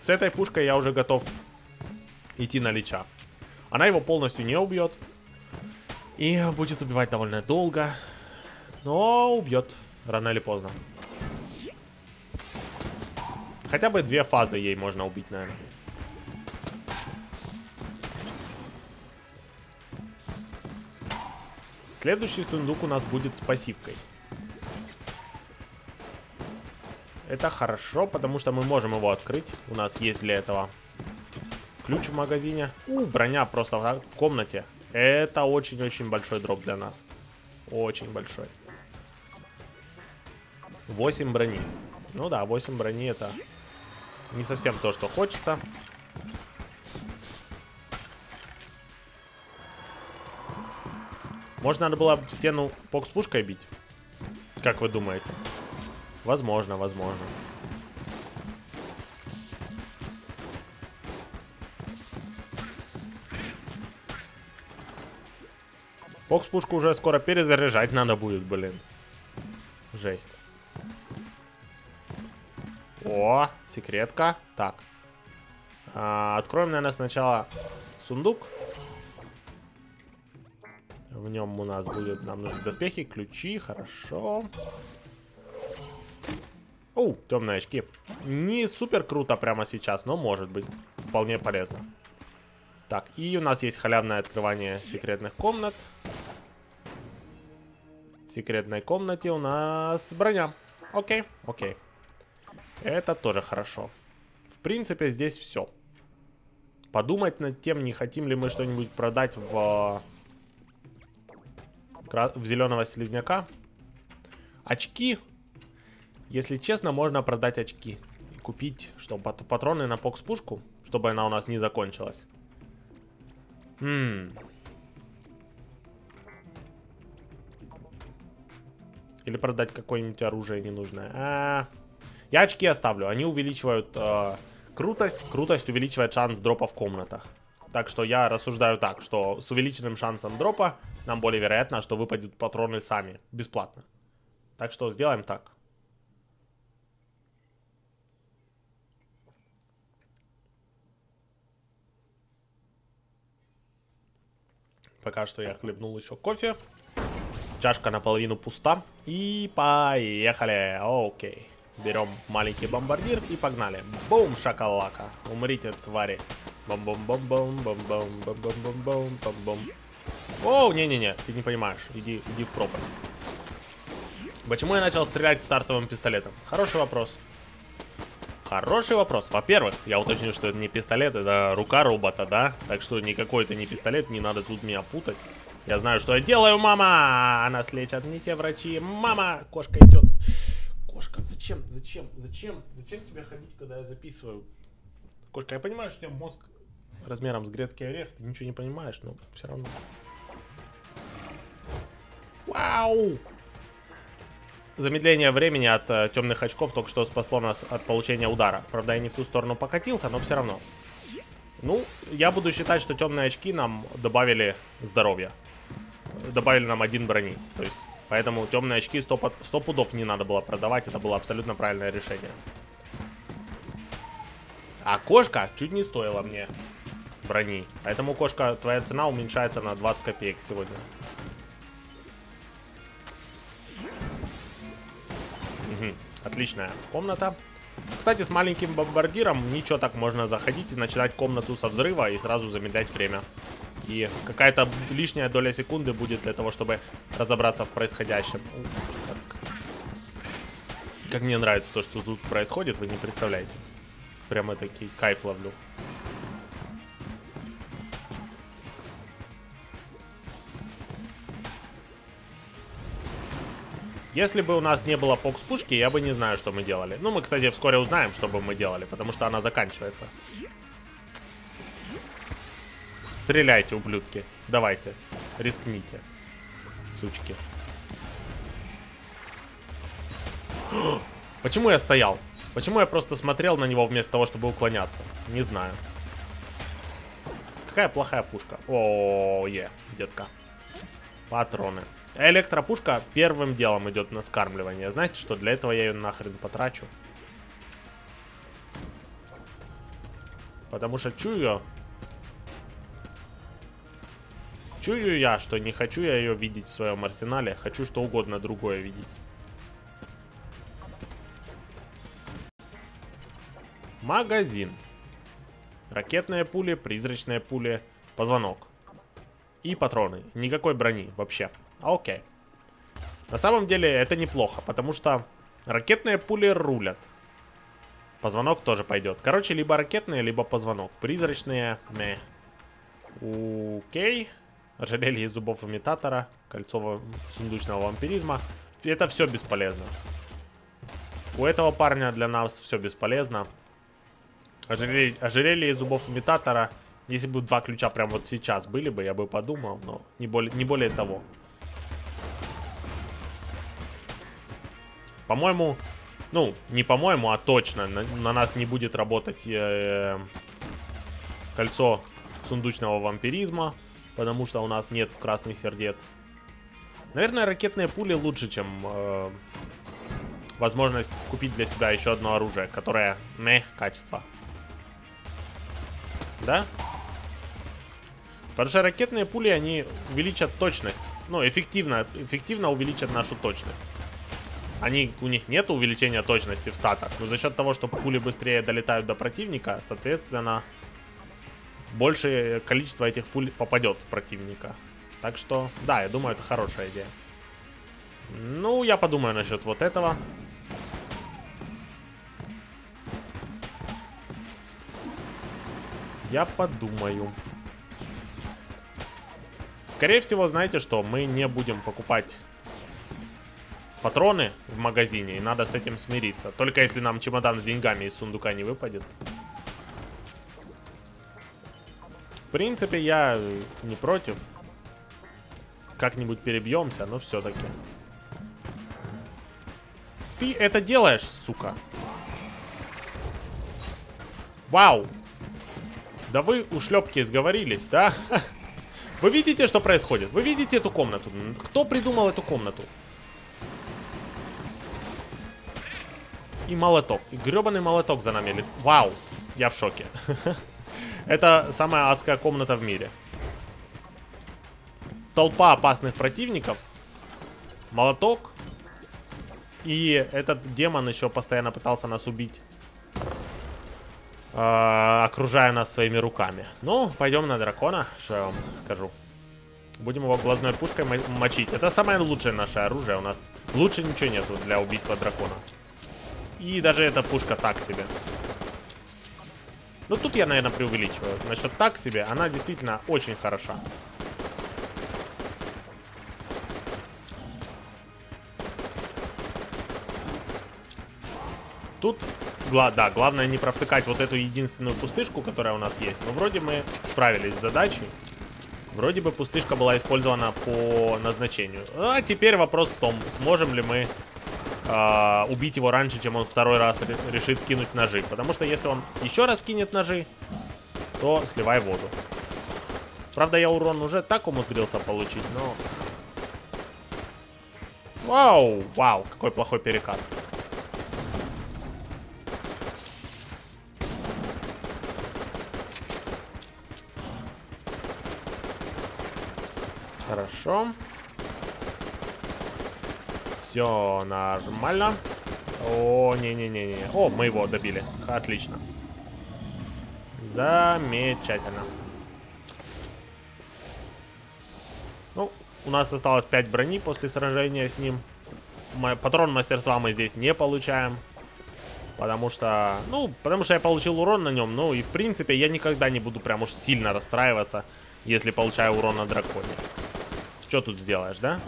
С этой пушкой я уже готов идти на лича. Она его полностью не убьет. И будет убивать довольно долго. Но убьет рано или поздно. Хотя бы две фазы ей можно убить, наверное. Следующий сундук у нас будет с пассивкой. Это хорошо, потому что мы можем его открыть. У нас есть для этого ключ в магазине. У, броня просто в комнате. Это очень-очень большой дроп для нас. Очень большой. 8 брони. Ну да, 8 брони это не совсем то, что хочется. Может, надо было стену покс-пушкой бить? Как вы думаете? Возможно, возможно. Покс-пушку уже скоро перезаряжать надо будет, блин. Жесть. О, секретка. Так. А, откроем, наверное, сначала сундук. В нем у нас будет, нам нужны доспехи, ключи, хорошо. О, темные очки. Не супер круто прямо сейчас, но может быть вполне полезно. Так, и у нас есть халявное открывание секретных комнат. В секретной комнате у нас броня. Окей, окей. Это тоже хорошо. В принципе, здесь все. Подумать над тем, не хотим ли мы что-нибудь продать в... В зеленого слизняка. Очки. Если честно, можно продать очки. И купить, что, патроны на покс-пушку, чтобы она у нас не закончилась. Хм. Или продать какое-нибудь оружие ненужное. А, -а, -а. Я очки оставлю. Они увеличивают э, крутость. Крутость увеличивает шанс дропа в комнатах. Так что я рассуждаю так, что с увеличенным шансом дропа нам более вероятно, что выпадут патроны сами, бесплатно. Так что сделаем так. Пока что я хлебнул еще кофе. Чашка наполовину пуста. И поехали. Окей. Берем маленький бомбардир и погнали. Бум, шакалака. Умрите, твари. Бом-бом-бом-бом, бом-бом-бом-бом-бом-бом-бом. Оу, не-не-не, ты не понимаешь. Иди, иди в пропасть. Почему я начал стрелять стартовым пистолетом? Хороший вопрос. Хороший вопрос. Во-первых, я уточню, что это не пистолет, это рука робота, да? Так что никакой это не пистолет, не надо тут меня путать. Я знаю, что я делаю, мама! Нас лечат не те врачи. Мама! Кошка идет. Кошка, зачем, зачем, зачем, зачем тебе ходить, когда я записываю? Кошка, я понимаю, что у тебя мозг размером с грецкий орех, ты ничего не понимаешь, но все равно. Вау! Замедление времени от э, темных очков только что спасло нас от получения удара. Правда, я не в ту сторону покатился, но все равно. Ну, я буду считать, что темные очки нам добавили здоровья. Добавили нам один брони. То есть Поэтому темные очки 100, 100 пудов не надо было продавать. Это было абсолютно правильное решение. А кошка чуть не стоила мне брони. Поэтому, кошка, твоя цена уменьшается на 20 копеек сегодня. Угу. Отличная комната. Кстати, с маленьким бомбардиром ничего так можно заходить и начинать комнату со взрыва и сразу замедлять время. И какая-то лишняя доля секунды будет для того, чтобы разобраться в происходящем. Как мне нравится то, что тут происходит, вы не представляете. Прямо такие кайф ловлю. Если бы у нас не было покс-пушки, я бы не знаю, что мы делали. Ну, мы, кстати, вскоре узнаем, что бы мы делали, потому что она заканчивается. Стреляйте, ублюдки. Давайте. Рискните. Сучки. Почему я стоял? Почему я просто смотрел на него вместо того, чтобы уклоняться? Не знаю. Какая плохая пушка. О, е, детка. Патроны. Электропушка первым делом идет на скармливание. Знаете что, для этого я ее нахрен потрачу. Потому что чую... Чую я, что не хочу я ее видеть в своем арсенале. Хочу что угодно другое видеть. Магазин. Ракетные пули, призрачные пули, позвонок. И патроны. Никакой брони вообще. Окей. На самом деле это неплохо, потому что ракетные пули рулят. Позвонок тоже пойдет. Короче, либо ракетные, либо позвонок. Призрачные, мeh. Окей. Ожерелье зубов имитатора. Кольцо сундучного вампиризма. Это все бесполезно. У этого парня для нас все бесполезно. Ожерелье, ожерелье зубов имитатора. Если бы два ключа прямо вот сейчас были бы, я бы подумал, но не более, не более того. По-моему, ну, не по-моему, а точно, на, на нас не будет работать э, кольцо сундучного вампиризма, потому что у нас нет красных сердец. Наверное, ракетные пули лучше, чем э, возможность купить для себя еще одно оружие, которое не качество. Да? Потому что ракетные пули, они увеличат точность. Ну, эффективно, эффективно увеличат нашу точность. Они, у них нет увеличения точности в статах, но за счет того, что пули быстрее долетают до противника, соответственно, большее количество этих пуль попадет в противника. Так что, да, я думаю, это хорошая идея. Ну, я подумаю насчет вот этого. Я подумаю. Скорее всего, знаете что, мы не будем покупать патроны в магазине, и надо с этим смириться. Только если нам чемодан с деньгами из сундука не выпадет. В принципе, я не против. Как-нибудь перебьемся, но все-таки. Ты это делаешь, сука. Вау. Да вы у шлепки сговорились, да? Вы видите, что происходит? Вы видите эту комнату? Кто придумал эту комнату? И молоток. И гребаный молоток за нами. Вау. Я в шоке. Это самая адская комната в мире. Толпа опасных противников. Молоток. И этот демон еще постоянно пытался нас убить. Э, окружая нас своими руками. Ну, пойдем на дракона, что я вам скажу. Будем его глазной пушкой мочить. Это самое лучшее наше оружие у нас. Лучше ничего нету для убийства дракона. И даже эта пушка так себе. Ну, тут я, наверное, преувеличиваю. Насчет так себе, она действительно очень хороша. Тут, да, главное не провтыкать вот эту единственную пустышку, которая у нас есть. Но вроде мы справились с задачей. Вроде бы пустышка была использована по назначению. А теперь вопрос в том, сможем ли мы э, убить его раньше, чем он второй раз решит кинуть ножи. Потому что если он еще раз кинет ножи, то сливай воду. Правда, я урон уже так умудрился получить, но... Вау, вау, какой плохой перекат. Хорошо. Все нормально. О, не-не-не-не. О, мы его добили. Отлично. Замечательно. Ну, у нас осталось 5 брони после сражения с ним. Патрон мастерства мы здесь не получаем. Потому что, ну, потому что я получил урон на нем. Ну, и в принципе, я никогда не буду прям уж сильно расстраиваться, если получаю урон на драконе. Что тут сделаешь, да?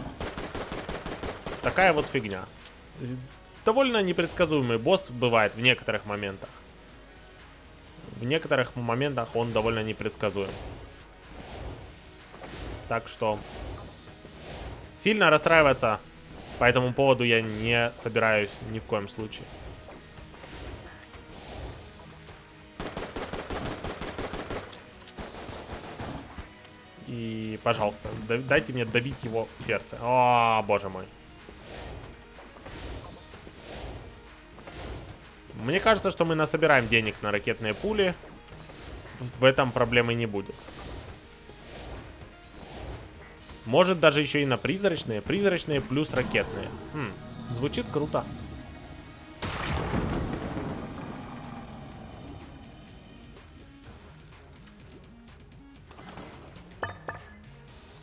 Такая вот фигня. Довольно непредсказуемый босс бывает в некоторых моментах. В некоторых моментах он довольно непредсказуем. Так что... Сильно расстраиваться по этому поводу я не собираюсь ни в коем случае. И, пожалуйста, дайте мне давить его сердце. О, боже мой. Мне кажется, что мы насобираем денег на ракетные пули. В этом проблемы не будет. Может даже еще и на призрачные. Призрачные плюс ракетные. Хм, звучит круто.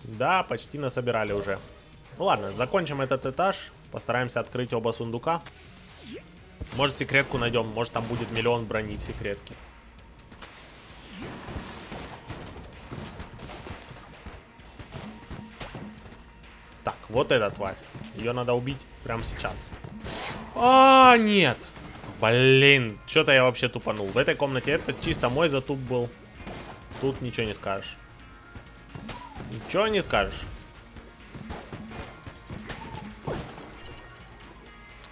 Да, почти насобирали уже. Ну ладно, закончим этот этаж. Постараемся открыть оба сундука. Может секретку найдем, может там будет миллион брони в секретке. Так, вот эта тварь. Ее надо убить прямо сейчас. А, нет! Блин, что-то я вообще тупанул. В этой комнате это чисто мой затуп был. Тут ничего не скажешь. Ничего не скажешь.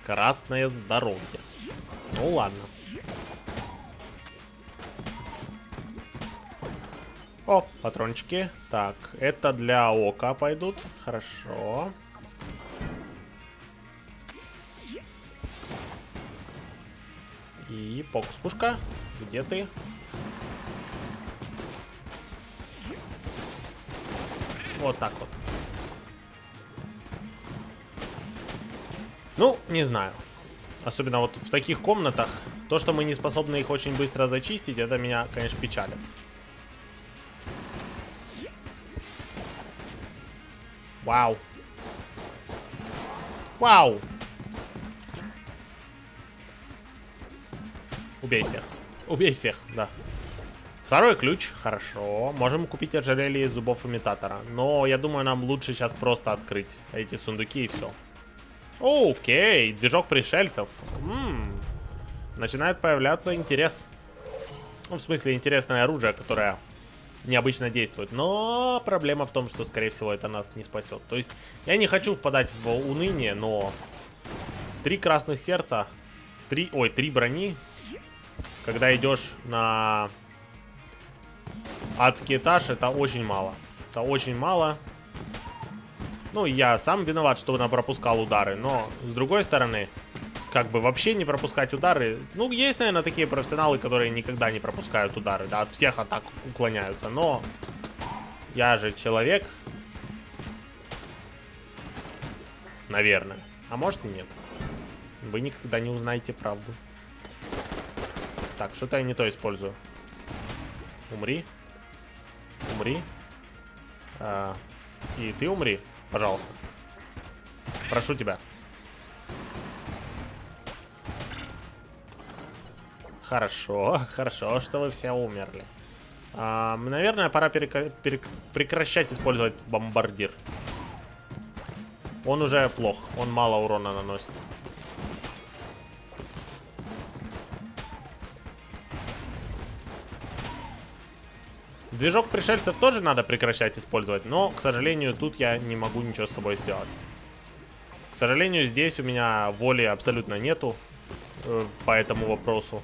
Красное здоровье. Ну ладно. О, патрончики. Так, это для ока пойдут. Хорошо. И покус-пушка. Где ты? Вот так вот. Ну, не знаю. Особенно вот в таких комнатах. То, что мы не способны их очень быстро зачистить, это меня, конечно, печалит. Вау. Вау. Убей всех. Убей всех, да. Второй ключ, хорошо. Можем купить ожерелье из зубов имитатора. Но я думаю, нам лучше сейчас просто открыть эти сундуки и все. Окей, движок пришельцев. М -м. Начинает появляться интерес. Ну, в смысле, интересное оружие, которое необычно действует. Но проблема в том, что, скорее всего, это нас не спасет. То есть, я не хочу впадать в уныние, но... Три красных сердца, три, ой, три брони, когда идешь на адский этаж, это очень мало. Это очень мало. Ну, я сам виноват, что она пропускал удары, но с другой стороны, как бы вообще не пропускать удары. Ну, есть, наверное, такие профессионалы, которые никогда не пропускают удары, да, от всех атак уклоняются, но я же человек. Наверное. А может и нет. Вы никогда не узнаете правду. Так, что-то я не то использую. Умри. Умри. А, и ты умри. Пожалуйста. Прошу тебя. Хорошо, хорошо, что вы все умерли. А, наверное, пора прекращать использовать бомбардир. Он уже плох, он мало урона наносит. Движок пришельцев тоже надо прекращать использовать, но, к сожалению, тут я не могу ничего с собой сделать. К сожалению, здесь у меня воли абсолютно нету э, по этому вопросу.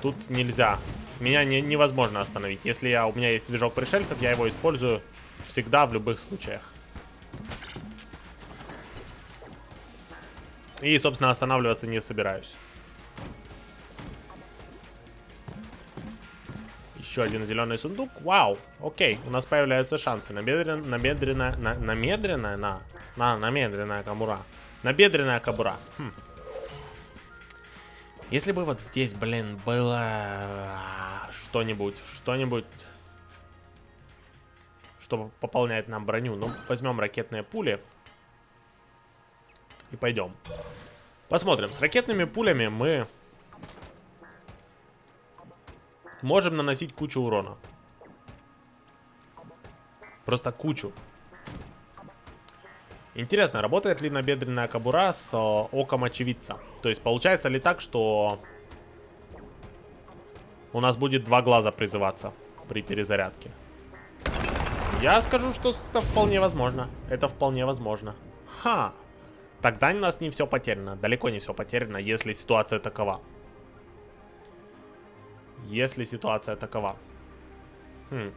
Тут нельзя. Меня не, невозможно остановить. Если я, у меня есть движок пришельцев, я его использую всегда, в любых случаях. И, собственно, останавливаться не собираюсь. Еще один зеленый сундук. Вау, окей, у нас появляются шансы. Намедрен, намедренная, на, намедренная, на, на, намедренная кабура. Набедренная кабура. Хм. Если бы вот здесь, блин, было а, что-нибудь, что-нибудь, чтобы пополнять нам броню. Ну, возьмем ракетные пули и пойдем. Посмотрим. С ракетными пулями мы можем наносить кучу урона. Просто кучу. Интересно, работает ли набедренная кобура с э, оком очевидца? То есть получается ли так, что у нас будет два глаза призываться при перезарядке? Я скажу, что это вполне возможно. Это вполне возможно. Ха! Тогда у нас не все потеряно. Далеко не все потеряно, если ситуация такова. Если ситуация такова. Хм.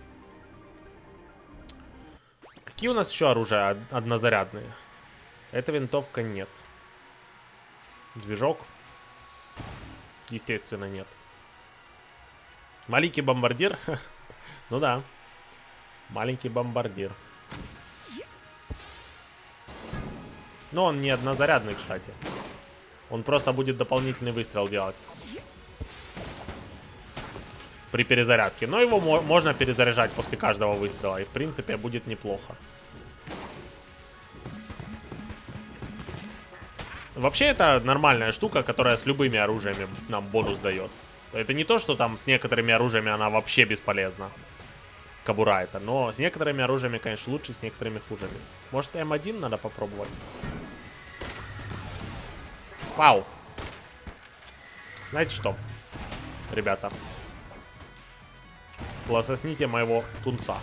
Какие у нас еще оружия однозарядные? Эта винтовка нет. Движок? Естественно, нет. Маленький бомбардир? ну да. Маленький бомбардир. Но он не однозарядный, кстати. Он просто будет дополнительный выстрел делать. При перезарядке. Но его можно перезаряжать после каждого выстрела. И в принципе будет неплохо. Вообще это нормальная штука, которая с любыми оружиями нам бонус дает. Это не то, что там с некоторыми оружиями она вообще бесполезна. Кабура это. Но с некоторыми оружиями, конечно, лучше, с некоторыми хужими. Может М1 надо попробовать? Вау. Знаете что, ребята? Лососните моего тунца.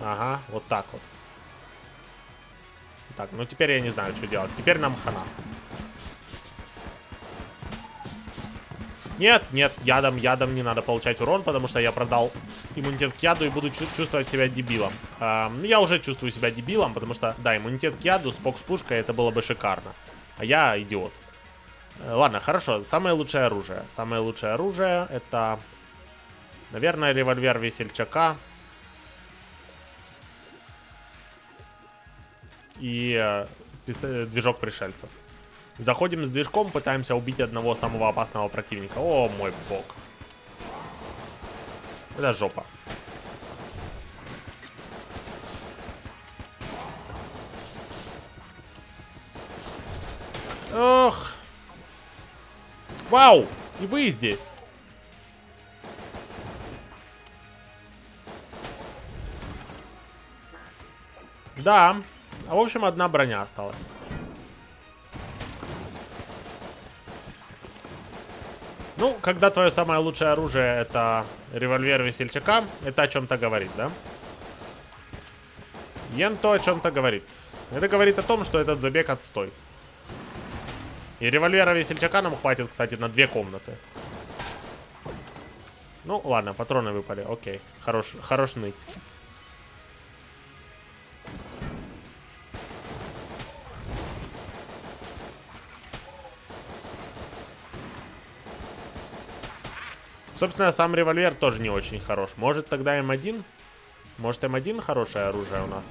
Ага, вот так вот. Так, ну теперь я не знаю, что делать. Теперь нам хана. Нет, нет, ядом, ядом не надо получать урон, потому что я продал иммунитет к яду и буду чувствовать себя дебилом. Эм, я уже чувствую себя дебилом, потому что, да, иммунитет к яду, спок с пушкой, это было бы шикарно. А я идиот. Э, ладно, хорошо, самое лучшее оружие. Самое лучшее оружие это, наверное, револьвер весельчака. И э, движок пришельцев. Заходим с движком, пытаемся убить одного самого опасного противника. О, мой бог. Это жопа. Ох. Вау! И вы здесь. Да. А в общем, одна броня осталась. Ну, когда твое самое лучшее оружие это револьвер весельчака, это о чем-то говорит, да? Йен то о чем-то говорит. Это говорит о том, что этот забег отстой. И револьвера весельчака нам хватит, кстати, на две комнаты. Ну, ладно, патроны выпали. Окей. Хорош, хорош ныть. Собственно, сам револьвер тоже не очень хорош. Может тогда М1? Может М1 хорошее оружие у нас?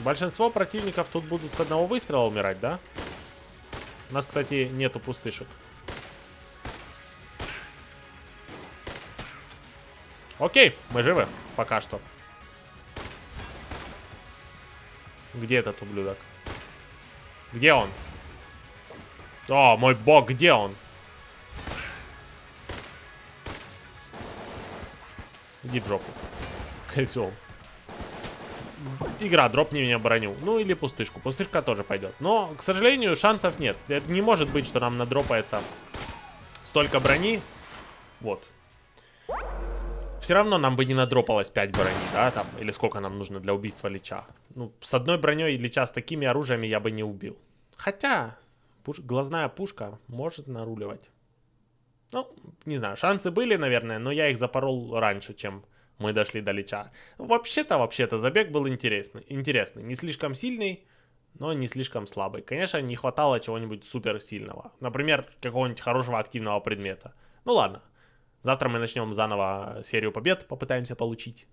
Большинство противников тут будут с одного выстрела умирать, да? У нас, кстати, нету пустышек. Окей, мы живы. Пока что. Где этот ублюдок? Где он? О, мой бог, где он? Иди в жопу. Козел. Игра, дропни мне броню. Ну или пустышку. Пустышка тоже пойдет. Но, к сожалению, шансов нет. Это не может быть, что нам надропается столько брони. Вот. Все равно нам бы не надропалось 5 брони, да, там, или сколько нам нужно для убийства Лича. Ну, с одной броней Лича с такими оружиями я бы не убил. Хотя, пуш... глазная пушка может наруливать. Ну, не знаю, шансы были, наверное, но я их запорол раньше, чем мы дошли до Лича. Вообще-то, вообще-то, забег был интересный. Интересный, не слишком сильный, но не слишком слабый. Конечно, не хватало чего-нибудь супер сильного. Например, какого-нибудь хорошего активного предмета. Ну ладно. Завтра мы начнем заново серию побед, попытаемся получить.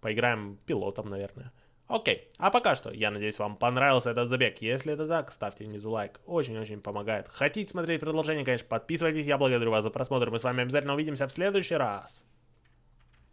Поиграем пилотом, наверное. Окей, а пока что, я надеюсь, вам понравился этот забег. Если это так, ставьте внизу лайк, очень-очень помогает. Хотите смотреть продолжение, конечно, подписывайтесь. Я благодарю вас за просмотр, мы с вами обязательно увидимся в следующий раз.